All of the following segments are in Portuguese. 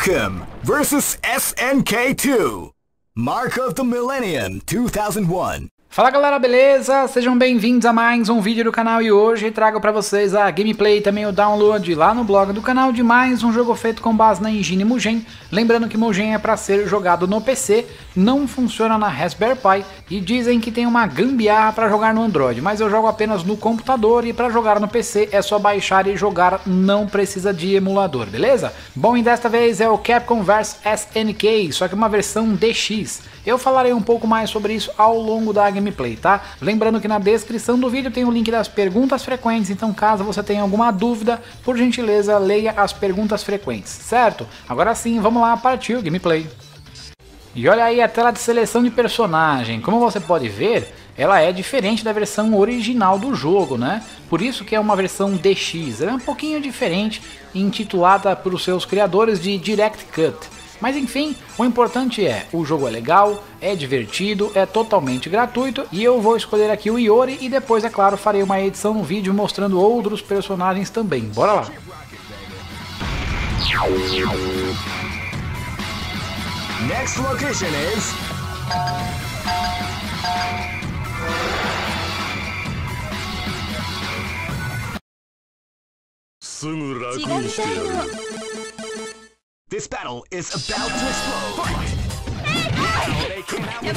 Capcom versus SNK 2. Mark of the Millennium 2001. Fala galera, beleza? Sejam bem-vindos a mais um vídeo do canal e hoje trago para vocês a gameplay e também o download lá no blog do canal de mais um jogo feito com base na engine Mugen. Lembrando que Mugen é para ser jogado no PC, não funciona na Raspberry Pi e dizem que tem uma gambiarra para jogar no Android, mas eu jogo apenas no computador e para jogar no PC é só baixar e jogar, não precisa de emulador, beleza? Bom, e desta vez é o Capcom vs SNK, só que uma versão DX. Eu falarei um pouco mais sobre isso ao longo da gameplay, tá? Lembrando que na descrição do vídeo tem o link das perguntas frequentes, então caso você tenha alguma dúvida, por gentileza, leia as perguntas frequentes, certo? Agora sim, vamos lá, partiu gameplay. E olha aí a tela de seleção de personagem, como você pode ver, ela é diferente da versão original do jogo, né? Por isso que é uma versão DX, ela é um pouquinho diferente, intitulada por seus criadores de Direct Cut. Mas enfim, o importante é, o jogo é legal, é divertido, é totalmente gratuito e eu vou escolher aqui o Iori e depois, é claro, farei uma edição no vídeo mostrando outros personagens também. Bora lá! Next location is... This battle is about to explode. Fight! Now they came out with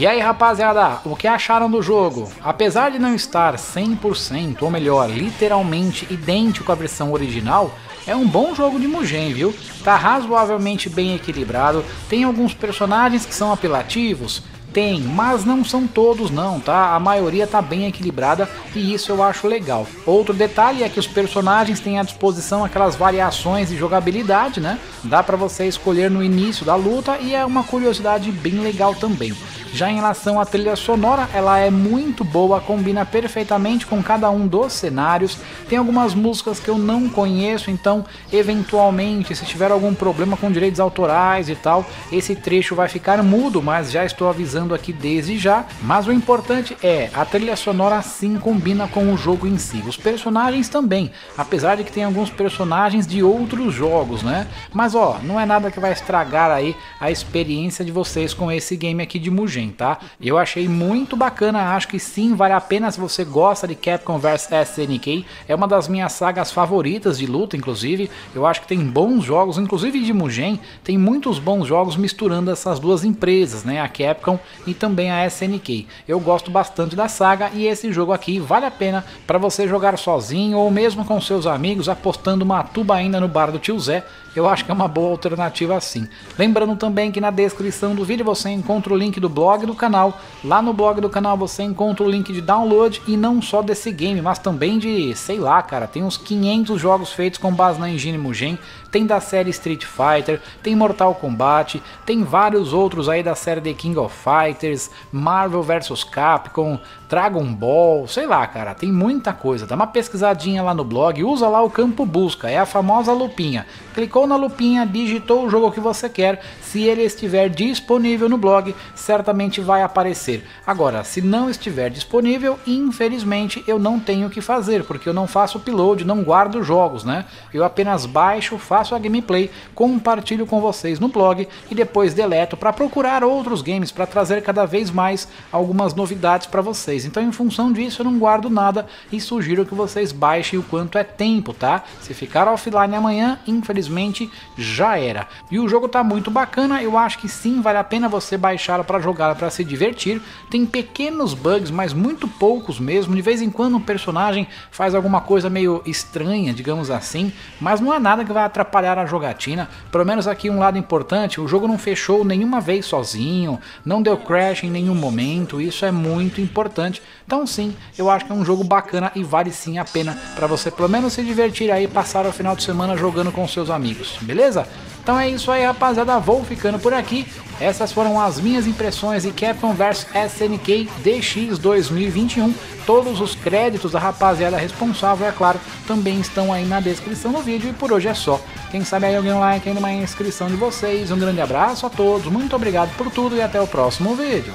E aí rapaziada, o que acharam do jogo? Apesar de não estar 100%, ou melhor, literalmente idêntico à versão original, é um bom jogo de Mugen, viu? Tá razoavelmente bem equilibrado, tem alguns personagens que são apelativos, tem, mas não são todos não, tá? A maioria tá bem equilibrada e isso eu acho legal. Outro detalhe é que os personagens têm à disposição aquelas variações de jogabilidade, né? Dá para você escolher no início da luta e é uma curiosidade bem legal também. Já em relação à trilha sonora, ela é muito boa, combina perfeitamente com cada um dos cenários. Tem algumas músicas que eu não conheço, então eventualmente, se tiver algum problema com direitos autorais e tal, esse trecho vai ficar mudo, mas já estou avisando aqui desde já. Mas o importante é, a trilha sonora sim combina com o jogo em si. Os personagens também, apesar de que tem alguns personagens de outros jogos, né? Mas ó, não é nada que vai estragar aí a experiência de vocês com esse game aqui de Mugen tá? Eu achei muito bacana, acho que sim, vale a pena se você gosta de Capcom vs SNK. É uma das minhas sagas favoritas de luta, inclusive. Eu acho que tem bons jogos, inclusive de Mugen, tem muitos bons jogos misturando essas duas empresas, né? A Capcom e também a SNK. Eu gosto bastante da saga e esse jogo aqui vale a pena para você jogar sozinho ou mesmo com seus amigos apostando uma tubaína no bar do tio Zé. Eu acho que é uma boa alternativa assim. Lembrando também que na descrição do vídeo você encontra o link do blog do canal. Lá no blog do canal você encontra o link de download e não só desse game, mas também de, sei lá, cara, tem uns 500 jogos feitos com base na engine Mugen, tem da série Street Fighter, tem Mortal Kombat, tem vários outros aí da série The King of Fighters, Marvel vs Capcom, Dragon Ball, sei lá, cara, tem muita coisa. Dá uma pesquisadinha lá no blog, usa lá o campo busca, é a famosa lupinha. Clicou na lupinha, digitou o jogo que você quer, se ele estiver disponível no blog, certamente vai aparecer. Agora, se não estiver disponível, infelizmente eu não tenho o que fazer, porque eu não faço upload, não guardo jogos, né? Eu apenas baixo, faço a gameplay, compartilho com vocês no blog e depois deleto para procurar outros games, para trazer cada vez mais algumas novidades para vocês. Então, em função disso, eu não guardo nada e sugiro que vocês baixem o quanto é tempo, tá? Se ficar offline amanhã, infelizmente já era. E o jogo tá muito bacana, eu acho que sim, vale a pena você baixá-lo para jogar, para se divertir. Tem pequenos bugs, mas muito poucos mesmo. De vez em quando um personagem faz alguma coisa meio estranha, digamos assim, mas não é nada que vai atrapalhar a jogatina. Pelo menos aqui um lado importante, o jogo não fechou nenhuma vez sozinho, não deu crash em nenhum momento, isso é muito importante. Então sim, eu acho que é um jogo bacana e vale sim a pena para você pelo menos se divertir aí, passar o final de semana jogando com seus amigos, beleza? Então é isso aí, rapaziada. Vou ficando por aqui. Essas foram as minhas impressões de Capcom vs SNK DX 2021. Todos os créditos da rapaziada responsável, é claro, também estão aí na descrição do vídeo. E por hoje é só. Quem sabe aí alguém like aí numa inscrição de vocês. Um grande abraço a todos, muito obrigado por tudo e até o próximo vídeo.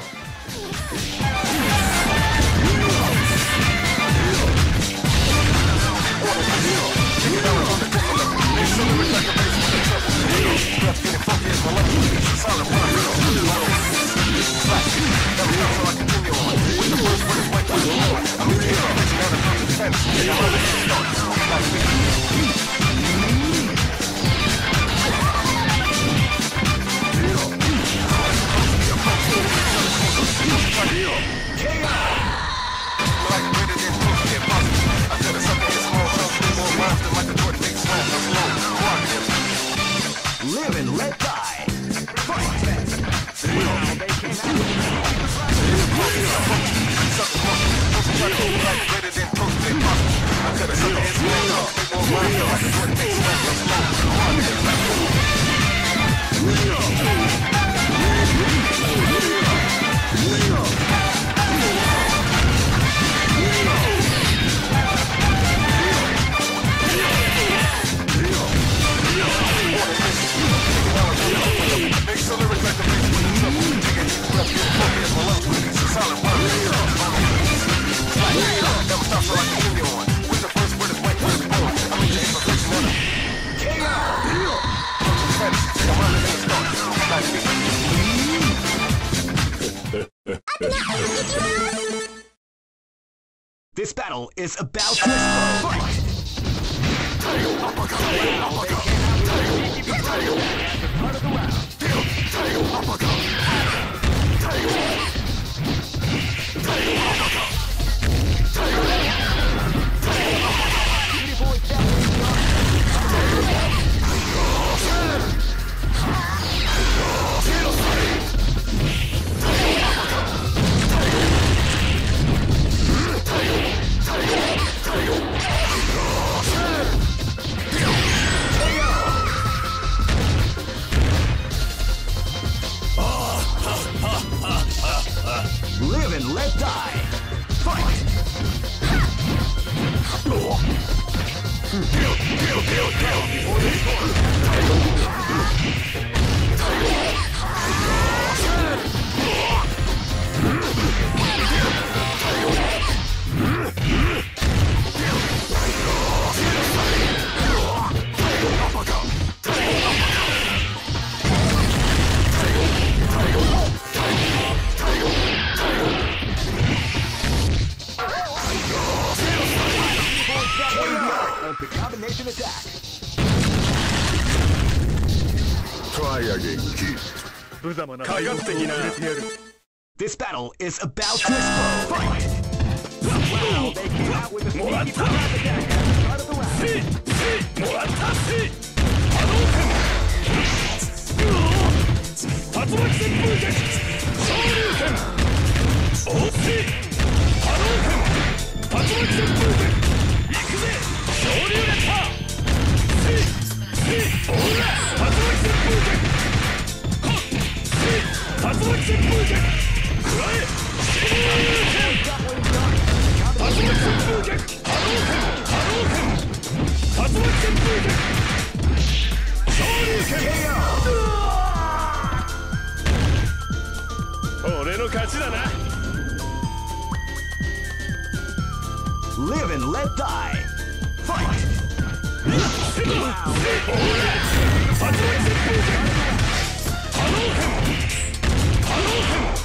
Is about to. kill, kill, kill. 無様な科学的な This battle is about to explode. Fight! Wow, they came out with a sneaky attack at the start of the round. See! See! Moratashi! Hadouken! Hatsumaki Senpuu Geshi! Shoryuken! Oshi! Hadouken! Hatsumaki Senpuu Geshi! Ikuze! Shoryu Reta! See! See! Ora! Hatsumaki 俺の勝ちだな Live and let die Fight! 発動旋風剣波動拳 Hmm.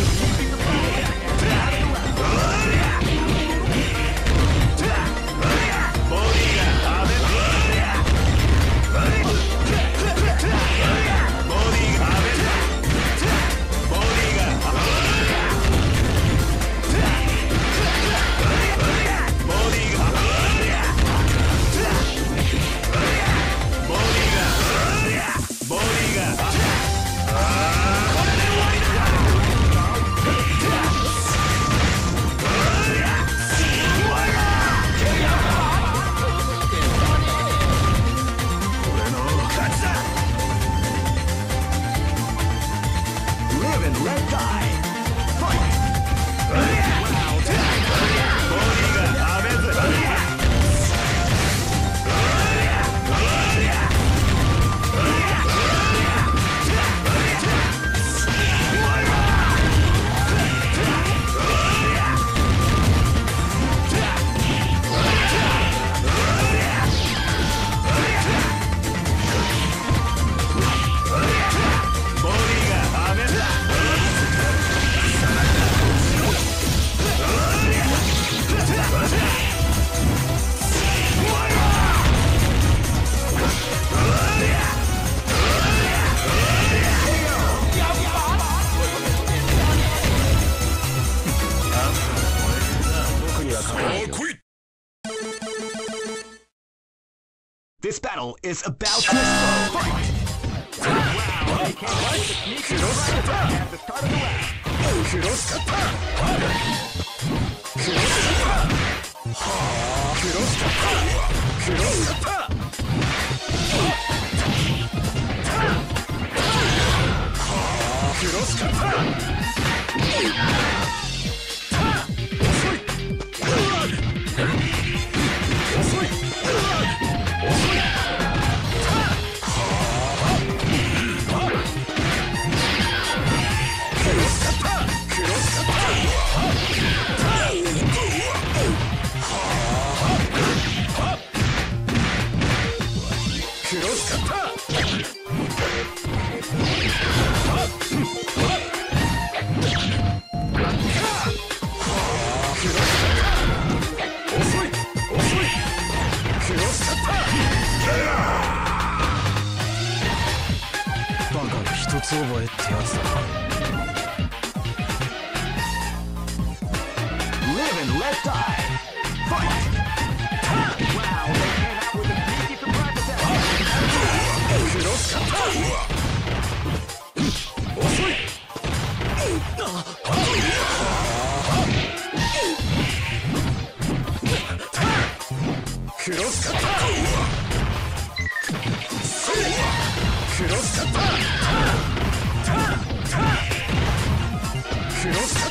This battle is about to. Fight! Start 覚えってやつだ Live and let die. Fight. Wow, they came out with a sneaky surprise attack. ク Yes.